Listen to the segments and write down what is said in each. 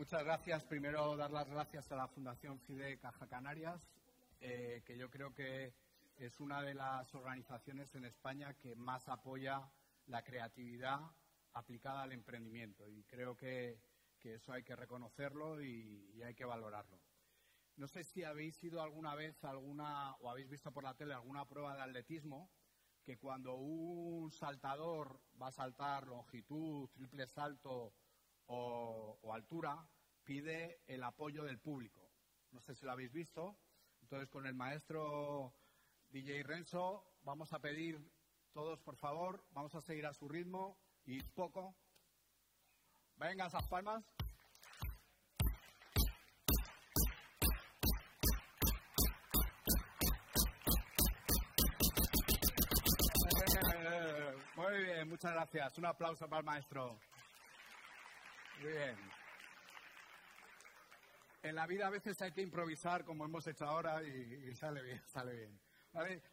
Muchas gracias. Primero, dar las gracias a la Fundación FIDE Caja Canarias, eh, que yo creo que es una de las organizaciones en España que más apoya la creatividad aplicada al emprendimiento. Y creo que, eso hay que reconocerlo y, hay que valorarlo. No sé si habéis ido alguna vez alguna, o habéis visto por la tele alguna prueba de atletismo, que cuando un saltador va a saltar longitud, triple salto o, altura, pide el apoyo del público. No sé si lo habéis visto. Entonces, con el maestro DJ Renzo, vamos a pedir todos, por favor, vamos a seguir a su ritmo y poco. Venga, esas palmas. Muy bien, muchas gracias. Un aplauso para el maestro. Muy bien. En la vida a veces hay que improvisar como hemos hecho ahora y, sale bien, sale bien.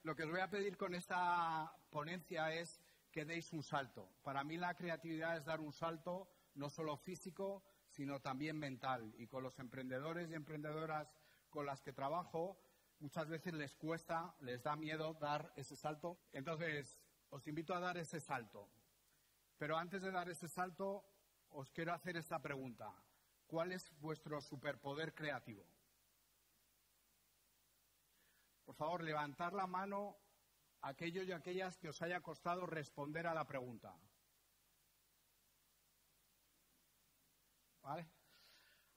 Lo que os voy a pedir con esta ponencia es que deis un salto. Para mí la creatividad es dar un salto no solo físico, sino también mental. Y con los emprendedores y emprendedoras con las que trabajo, muchas veces les cuesta, les da miedo dar ese salto. Entonces, os invito a dar ese salto. Pero antes de dar ese salto, os quiero hacer esta pregunta. ¿Cuál es vuestro superpoder creativo? Por favor, levantar la mano aquellos y aquellas que os haya costado responder a la pregunta. ¿Vale?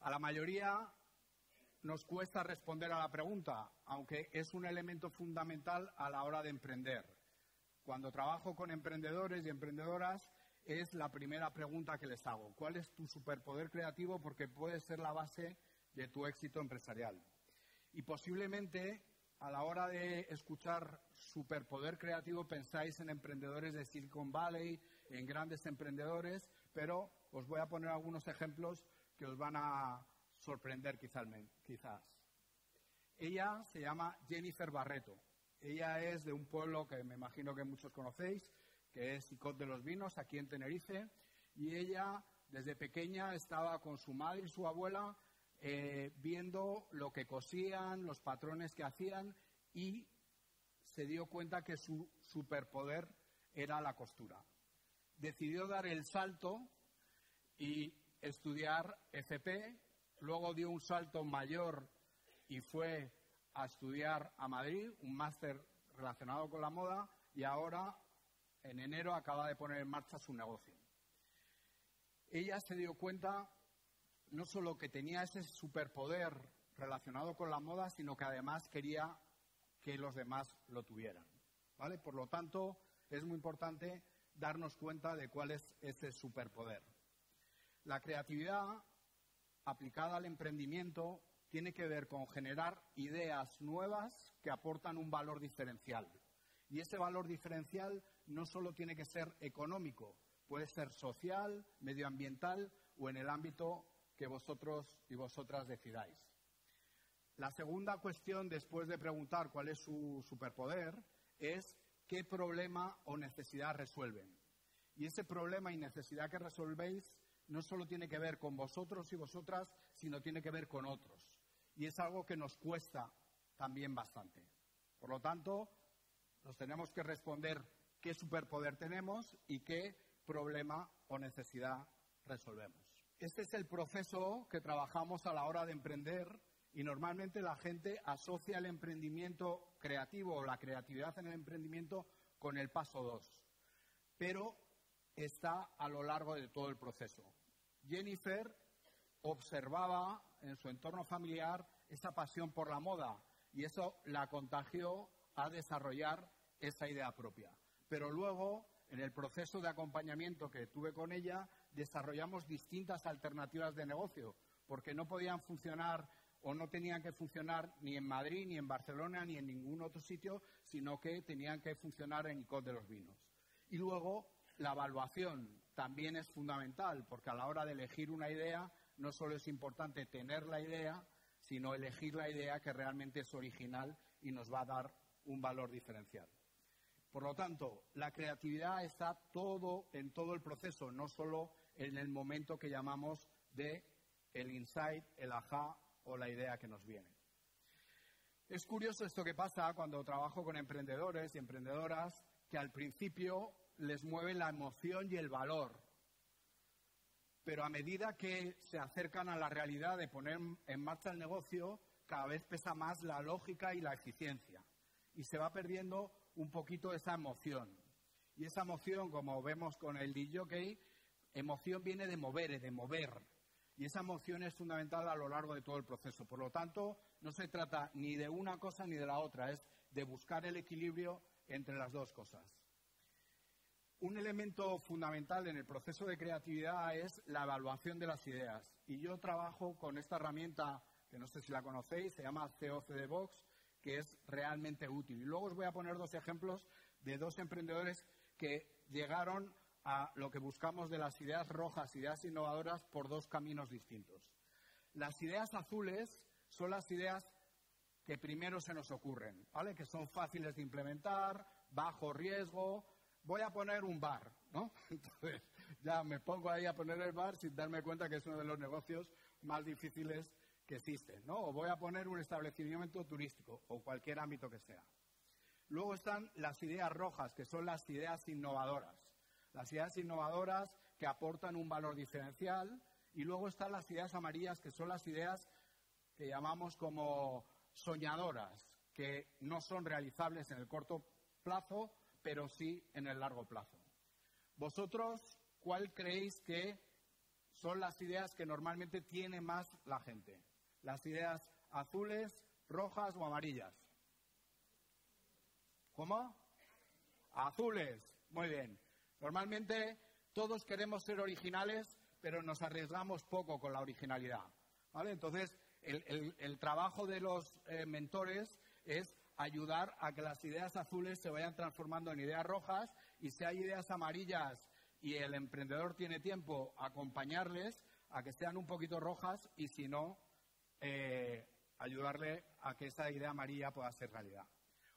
A la mayoría nos cuesta responder a la pregunta, aunque es un elemento fundamental a la hora de emprender. Cuando trabajo con emprendedores y emprendedoras, es la primera pregunta que les hago. ¿Cuál es tu superpoder creativo? Porque puede ser la base de tu éxito empresarial. Y posiblemente a la hora de escuchar superpoder creativo pensáis en emprendedores de Silicon Valley, en grandes emprendedores, pero os voy a poner algunos ejemplos que os van a sorprender quizás. Ella se llama Jennifer Barreto. Ella es de un pueblo que me imagino que muchos conocéis, que es Icot de los Vinos, aquí en Tenerife, y ella desde pequeña estaba con su madre y su abuela eh, viendo lo que cosían, los patrones que hacían y se dio cuenta que su superpoder era la costura. Decidió dar el salto y estudiar FP, luego dio un salto mayor y fue a estudiar a Madrid, un máster relacionado con la moda, y ahora en enero acaba de poner en marcha su negocio. Ella se dio cuenta no solo que tenía ese superpoder relacionado con la moda, sino que además quería que los demás lo tuvieran. ¿Vale? Por lo tanto, es muy importante darnos cuenta de cuál es ese superpoder. La creatividad aplicada al emprendimiento tiene que ver con generar ideas nuevas que aportan un valor diferencial. Y ese valor diferencial no solo tiene que ser económico, puede ser social, medioambiental o en el ámbito que vosotros y vosotras decidáis. La segunda cuestión, después de preguntar cuál es su superpoder, es qué problema o necesidad resuelven. Y ese problema y necesidad que resolvéis no solo tiene que ver con vosotros y vosotras, sino tiene que ver con otros. Y es algo que nos cuesta también bastante. Por lo tanto, nos tenemos que responder qué superpoder tenemos y qué problema o necesidad resolvemos. Este es el proceso que trabajamos a la hora de emprender y normalmente la gente asocia el emprendimiento creativo o la creatividad en el emprendimiento con el paso 2, pero está a lo largo de todo el proceso. Jennifer observaba en su entorno familiar esa pasión por la moda y eso la contagió a desarrollar esa idea propia. Pero luego, en el proceso de acompañamiento que tuve con ella, desarrollamos distintas alternativas de negocio, porque no podían funcionar o no tenían que funcionar ni en Madrid, ni en Barcelona, ni en ningún otro sitio, sino que tenían que funcionar en ICOT de los Vinos. Y luego, la evaluación también es fundamental, porque a la hora de elegir una idea, no solo es importante tener la idea, sino elegir la idea que realmente es original y nos va a dar un valor diferencial. Por lo tanto, la creatividad está todo en todo el proceso, no solo en el momento que llamamos de el insight, el aha o la idea que nos viene. Es curioso esto que pasa cuando trabajo con emprendedores y emprendedoras que al principio les mueve la emoción y el valor, pero a medida que se acercan a la realidad de poner en marcha el negocio, cada vez pesa más la lógica y la eficiencia y se va perdiendo un poquito esa emoción. Y esa emoción, como vemos con el DJ, emoción viene de mover, de mover. Y esa emoción es fundamental a lo largo de todo el proceso. Por lo tanto, no se trata ni de una cosa ni de la otra, es de buscar el equilibrio entre las dos cosas. Un elemento fundamental en el proceso de creatividad es la evaluación de las ideas. Y yo trabajo con esta herramienta, que no sé si la conocéis, se llama COCD Box, que es realmente útil. Y luego os voy a poner dos ejemplos de dos emprendedores que llegaron a lo que buscamos de las ideas rojas, ideas innovadoras, por dos caminos distintos. Las ideas azules son las ideas que primero se nos ocurren, ¿vale? Que son fáciles de implementar, bajo riesgo. Voy a poner un bar, ¿no? Entonces, ya me pongo ahí a poner el bar sin darme cuenta que es uno de los negocios más difíciles que existen, ¿no? O voy a poner un establecimiento turístico o cualquier ámbito que sea. Luego están las ideas rojas, que son las ideas innovadoras. Las ideas innovadoras que aportan un valor diferencial. Y luego están las ideas amarillas, que son las ideas que llamamos como soñadoras, que no son realizables en el corto plazo, pero sí en el largo plazo. ¿Vosotros cuál creéis que son las ideas que normalmente tiene más la gente? ¿Las ideas azules, rojas o amarillas? ¿Cómo? Azules. Muy bien. Normalmente todos queremos ser originales, pero nos arriesgamos poco con la originalidad. ¿vale? Entonces, el, trabajo de los eh, mentores es ayudar a que las ideas azules se vayan transformando en ideas rojas y si hay ideas amarillas y el emprendedor tiene tiempo, acompañarles a que sean un poquito rojas y si no, eh, ayudarle a que esa idea amarilla pueda ser realidad.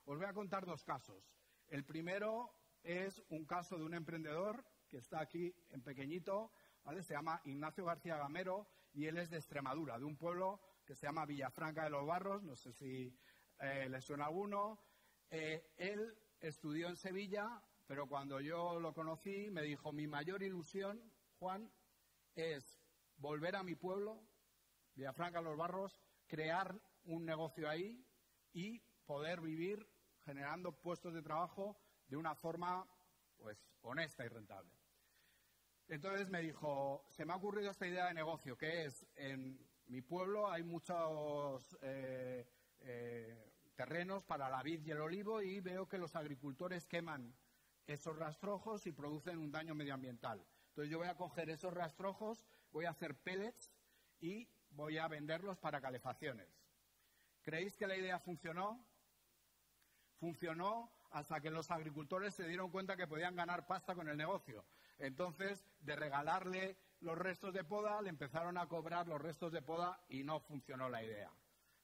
Os voy a contar dos casos. El primero es un caso de un emprendedor que está aquí en pequeñito, se llama Ignacio García Gamero y él es de Extremadura, de un pueblo que se llama Villafranca de los Barros, no sé si eh, le suena alguno. Eh, él estudió en Sevilla, pero cuando yo lo conocí me dijo, mi mayor ilusión, Juan, es volver a mi pueblo, Villafranca los Barros, crear un negocio ahí y poder vivir generando puestos de trabajo de una forma pues honesta y rentable. Entonces me dijo, se me ha ocurrido esta idea de negocio, que es, en mi pueblo hay muchos eh, eh, terrenos para la vid y el olivo y veo que los agricultores queman esos rastrojos y producen un daño medioambiental. Entonces yo voy a coger esos rastrojos, voy a hacer pellets y voy a venderlos para calefacciones. ¿Creéis que la idea funcionó? Funcionó hasta que los agricultores se dieron cuenta que podían ganar pasta con el negocio. Entonces, de regalarle los restos de poda, le empezaron a cobrar los restos de poda y no funcionó la idea.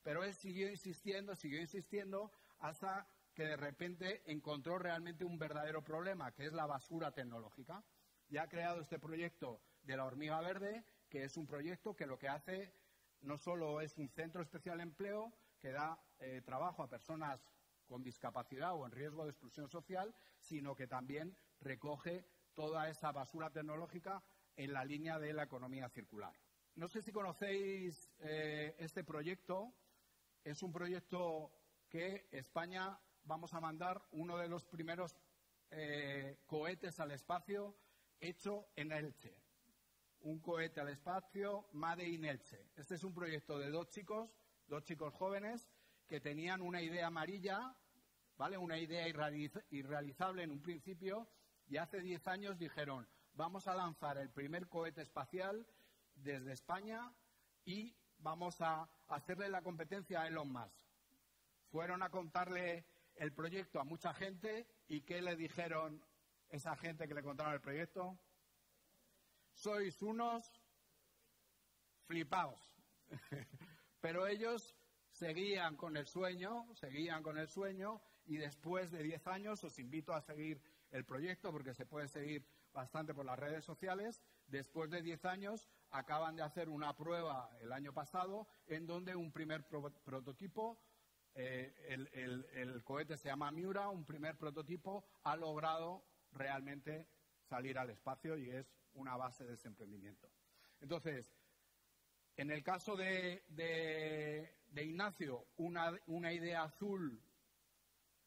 Pero él siguió insistiendo, siguió insistiendo hasta que de repente encontró realmente un verdadero problema, que es la basura tecnológica. Y ha creado este proyecto de la hormiga verde, que es un proyecto que lo que hace no solo es un centro especial de empleo que da eh, trabajo a personas con discapacidad o en riesgo de exclusión social, sino que también recoge toda esa basura tecnológica en la línea de la economía circular. No sé si conocéis eh, este proyecto. Es un proyecto que España vamos a mandar uno de los primeros eh, cohetes al espacio hecho en Elche. Un cohete al espacio Made in Elche. Este es un proyecto de dos chicos, dos chicos jóvenes, que tenían una idea amarilla, ¿vale? Una idea irrealizable en un principio, y hace diez años dijeron, vamos a lanzar el primer cohete espacial desde España y vamos a hacerle la competencia a Elon Musk. Fueron a contarle el proyecto a mucha gente y ¿qué le dijeron esa gente que le contaron el proyecto? Sois unos flipaos. Pero ellos seguían con el sueño, seguían con el sueño y después de 10 años os invito a seguir el proyecto porque se puede seguir bastante por las redes sociales, después de 10 años acaban de hacer una prueba el año pasado en donde un primer prototipo, eh, el, cohete se llama Miura, un primer prototipo ha logrado realmente salir al espacio y es una base de ese emprendimiento. Entonces, en el caso de, Ignacio, una, una idea azul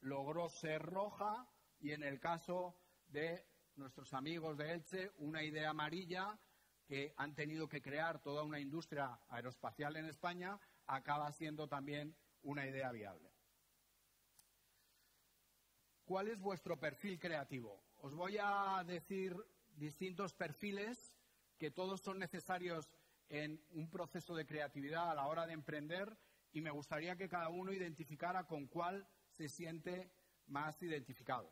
logró ser roja y en el caso de nuestros amigos de Elche, una idea amarilla que han tenido que crear toda una industria aeroespacial en España, acaba siendo también una idea viable. ¿Cuál es vuestro perfil creativo? Os voy a decir distintos perfiles que todos son necesarios en un proceso de creatividad a la hora de emprender y me gustaría que cada uno identificara con cuál se siente más identificado.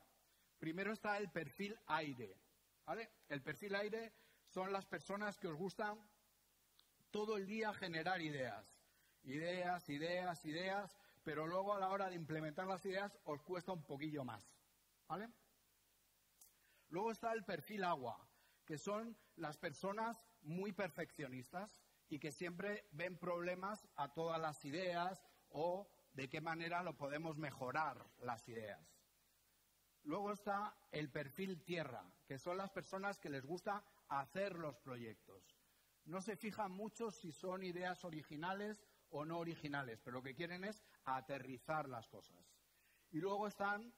Primero está el perfil aire. El perfil aire son las personas que os gustan todo el día generar ideas. Ideas, ideas, ideas, pero luego a la hora de implementar las ideas os cuesta un poquillo más. ¿Vale? Luego está el perfil agua, que son las personas muy perfeccionistas y que siempre ven problemas a todas las ideas o de qué manera lo podemos mejorar las ideas. Luego está el perfil tierra, que son las personas que les gusta hacer los proyectos. No se fijan mucho si son ideas originales o no originales, pero lo que quieren es aterrizar las cosas. Y luego están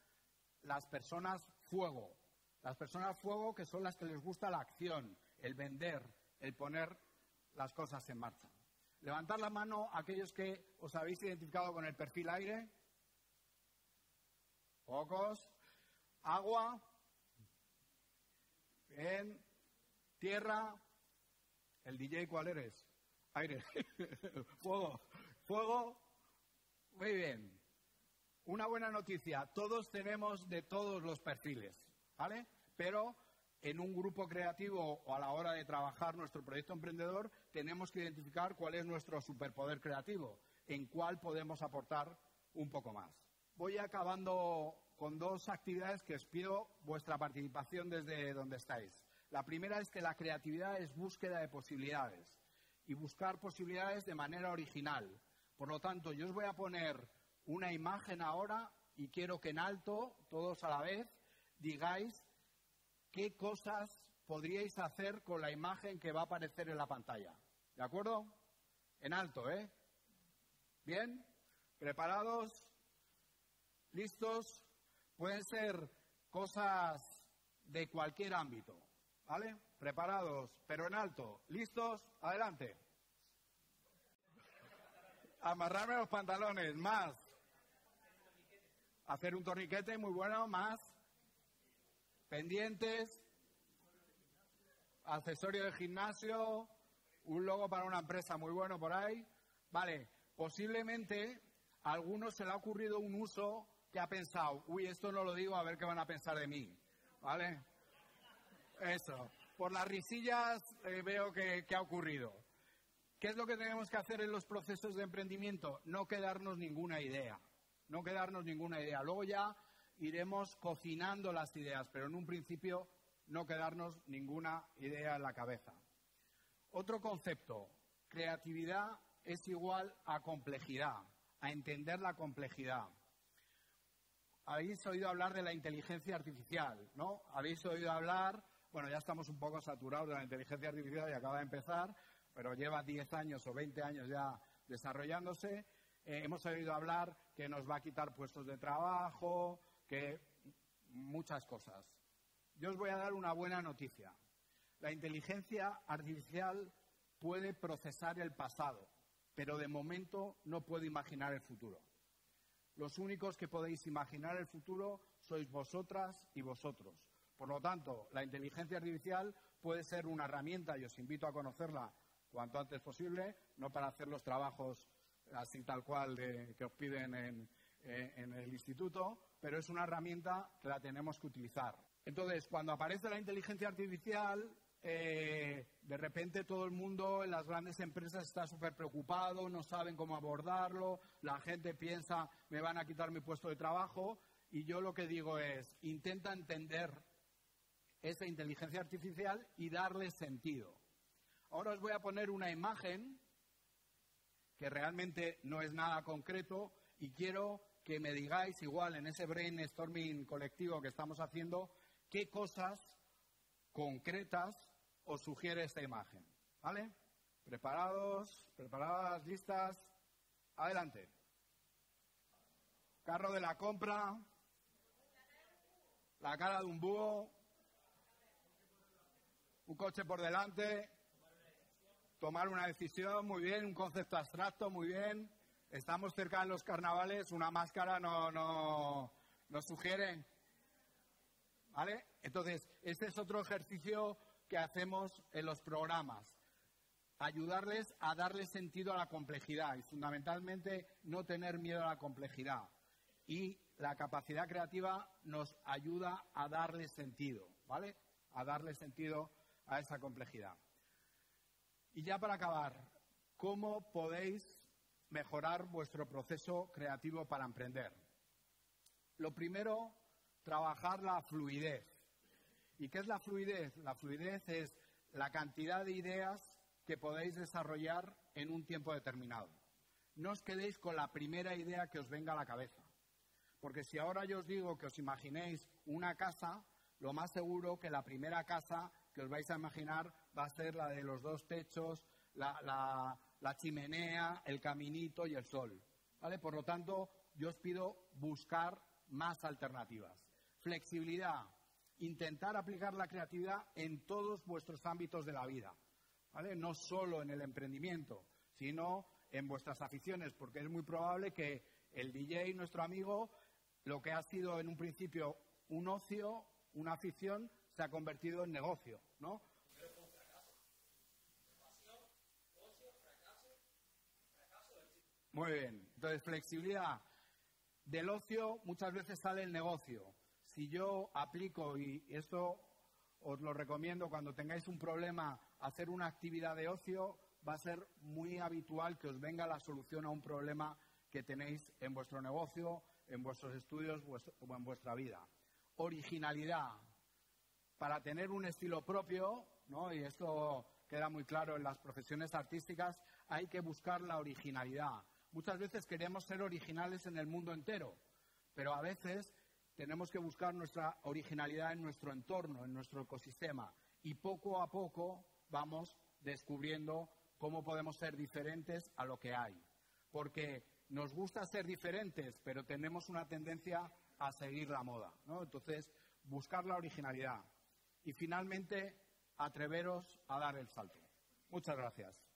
las personas fuego. Las personas fuego que son las que les gusta la acción, el vender, el poner las cosas en marcha. Levantar la mano aquellos que os habéis identificado con el perfil aire. Pocos. Agua. Bien. Tierra. ¿El DJ cuál eres? Aire. Fuego. Fuego. Muy bien. Una buena noticia. Todos tenemos de todos los perfiles. ¿Vale? Pero en un grupo creativo o a la hora de trabajar nuestro proyecto emprendedor, tenemos que identificar cuál es nuestro superpoder creativo, en cuál podemos aportar un poco más. Voy acabando con dos actividades que os pido vuestra participación desde donde estáis. La primera es que la creatividad es búsqueda de posibilidades y buscar posibilidades de manera original. Por lo tanto, yo os voy a poner una imagen ahora y quiero que en alto, todos a la vez, digáis qué cosas podríais hacer con la imagen que va a aparecer en la pantalla. ¿De acuerdo? En alto, ¿eh? ¿Bien? ¿Preparados? ¿Listos? Pueden ser cosas de cualquier ámbito, ¿vale? Preparados, pero en alto. ¿Listos? Adelante. Amarrarme los pantalones, más. Hacer un torniquete, muy bueno, más pendientes, accesorio de gimnasio, un logo para una empresa muy bueno por ahí. Vale, posiblemente a algunos se le ha ocurrido un uso que ha pensado, uy, esto no lo digo, a ver qué van a pensar de mí. ¿Vale? Eso. Por las risillas eh, veo que, que ha ocurrido. ¿Qué es lo que tenemos que hacer en los procesos de emprendimiento? No quedarnos ninguna idea. No quedarnos ninguna idea. Luego ya iremos cocinando las ideas, pero en un principio no quedarnos ninguna idea en la cabeza. Otro concepto, creatividad es igual a complejidad, a entender la complejidad. Habéis oído hablar de la inteligencia artificial, ¿no? Habéis oído hablar, bueno, ya estamos un poco saturados de la inteligencia artificial y acaba de empezar, pero lleva 10 años o 20 años ya desarrollándose. Eh, hemos oído hablar que nos va a quitar puestos de trabajo, que muchas cosas. Yo os voy a dar una buena noticia. La inteligencia artificial puede procesar el pasado, pero de momento no puede imaginar el futuro. Los únicos que podéis imaginar el futuro sois vosotras y vosotros. Por lo tanto, la inteligencia artificial puede ser una herramienta y os invito a conocerla cuanto antes posible, no para hacer los trabajos así tal cual que os piden en, eh, en el instituto, pero es una herramienta que la tenemos que utilizar. Entonces, cuando aparece la inteligencia artificial, eh, de repente todo el mundo en las grandes empresas está súper preocupado, no saben cómo abordarlo, la gente piensa, me van a quitar mi puesto de trabajo, y yo lo que digo es, intenta entender esa inteligencia artificial y darle sentido. Ahora os voy a poner una imagen que realmente no es nada concreto y quiero que me digáis igual en ese brainstorming colectivo que estamos haciendo qué cosas concretas os sugiere esta imagen. ¿Vale? ¿Preparados? ¿Preparadas? ¿Listas? Adelante. Carro de la compra. La cara de un búho. Un coche por delante. Tomar una decisión, muy bien. Un concepto abstracto, muy bien. Estamos cerca de los carnavales. Una máscara no, no, nos sugiere. ¿Vale? Entonces, este es otro ejercicio que hacemos en los programas. Ayudarles a darle sentido a la complejidad y fundamentalmente no tener miedo a la complejidad. Y la capacidad creativa nos ayuda a darle sentido, ¿vale? A darle sentido a esa complejidad. Y ya para acabar, ¿cómo podéis mejorar vuestro proceso creativo para emprender? Lo primero, trabajar la fluidez. ¿Y qué es la fluidez? La fluidez es la cantidad de ideas que podéis desarrollar en un tiempo determinado. No os quedéis con la primera idea que os venga a la cabeza. Porque si ahora yo os digo que os imaginéis una casa, lo más seguro que la primera casa que os vais a imaginar va a ser la de los dos techos, la, chimenea, el caminito y el sol. ¿Vale? Por lo tanto, yo os pido buscar más alternativas. Flexibilidad. Intentar aplicar la creatividad en todos vuestros ámbitos de la vida. ¿Vale? No solo en el emprendimiento, sino en vuestras aficiones, porque es muy probable que el DJ, nuestro amigo, lo que ha sido en un principio un ocio, una afición, se ha convertido en negocio, ¿no? Muy bien. Entonces, flexibilidad. Del ocio muchas veces sale el negocio. Si yo aplico, y esto os lo recomiendo cuando tengáis un problema, hacer una actividad de ocio, va a ser muy habitual que os venga la solución a un problema que tenéis en vuestro negocio, en vuestros estudios o en vuestra vida. Originalidad. Para tener un estilo propio, ¿no? y esto queda muy claro en las profesiones artísticas, hay que buscar la originalidad. Muchas veces queremos ser originales en el mundo entero, pero a veces tenemos que buscar nuestra originalidad en nuestro entorno, en nuestro ecosistema, y poco a poco vamos descubriendo cómo podemos ser diferentes a lo que hay. Porque nos gusta ser diferentes, pero tenemos una tendencia a seguir la moda. Entonces, buscar la originalidad. Y finalmente, atreveros a dar el salto. Muchas gracias.